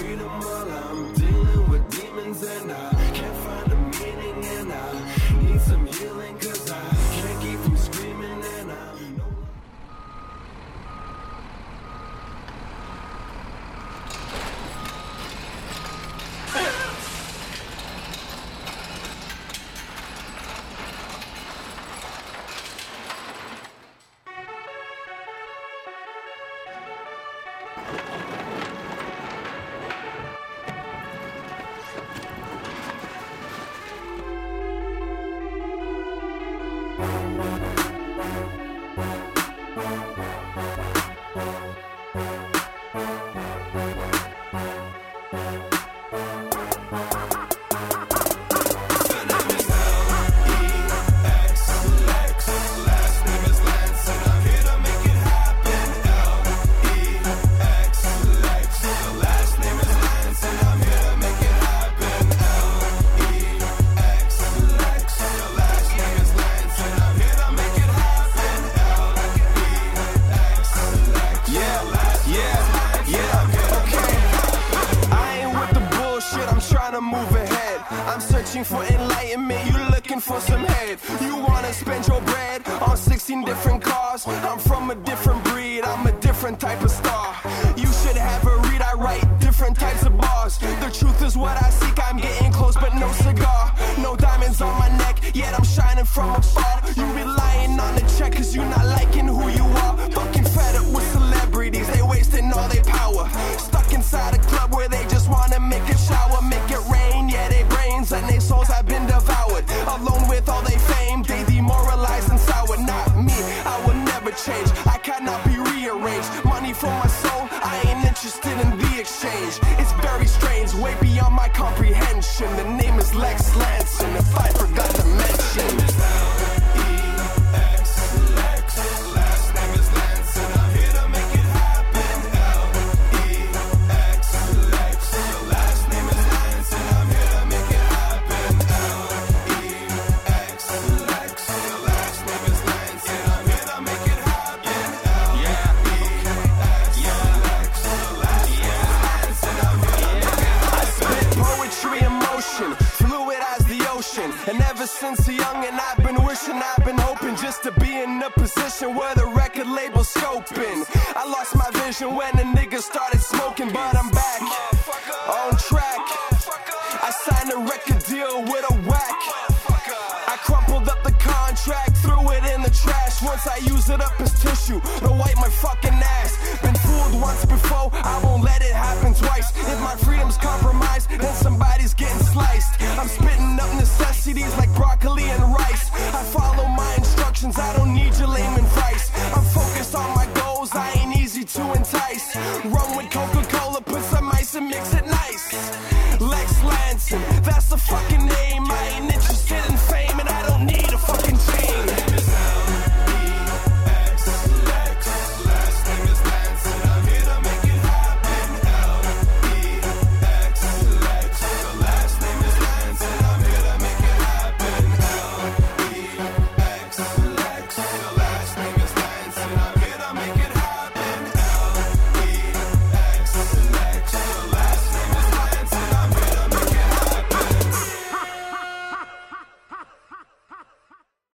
freedom while I'm dealing with demons and I can't find a meaning and I need some healing cause I can't keep from screaming and I'm no Searching for enlightenment, you looking for some head. You wanna spend your bread on 16 different cars. I'm from a different breed, I'm a different type of star. You should have a read, I write different types of bars. The truth is what I seek, I'm getting close, but no cigar. No diamonds on my neck, yet I'm shining from afar. You relying on the check, cause you not cannot be rearranged. Money for my soul, I ain't interested in the exchange. It's very strange, way beyond my comprehension. The name is Lex Lanson, if I forgot to mention. Since young and I've been wishing, I've been hoping just to be in a position where the record label's scoping. I lost my vision when a nigga started smoking, but I'm back on track. I signed a record deal with a whack. I crumpled up the contract, threw it in the trash. Once I use it up as tissue to wipe my fucking ass. Been fooled once before, I won't let it happen twice. If my freedom's compromised, then somebody's getting sliced. I'm spitting up necessities like it. Lex Lanson, that's the fucking name. I ain't interested in fame and I don't need